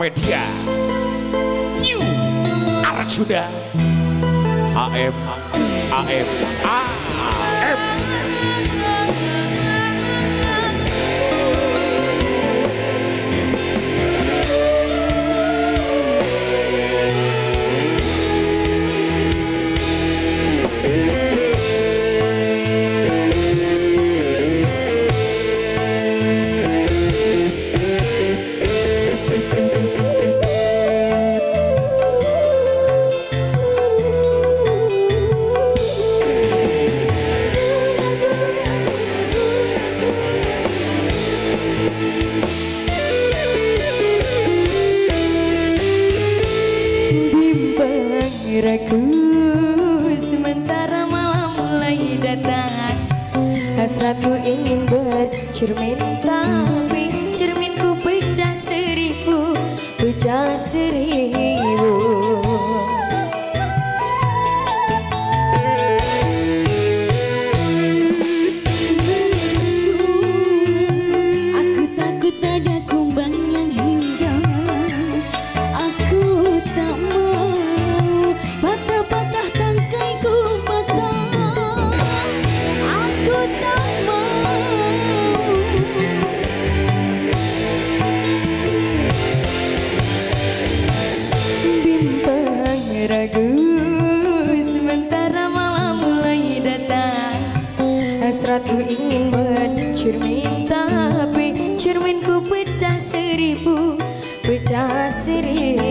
Media New Arjuna. AM AM AM cintaku Sementara malam mulai datang. Hasratku ingin bercermin Tapi cerminku pecah seribu Pecah seribu. Aku ingin cermin, tapi cerminku pecah seribu Pecah seribu.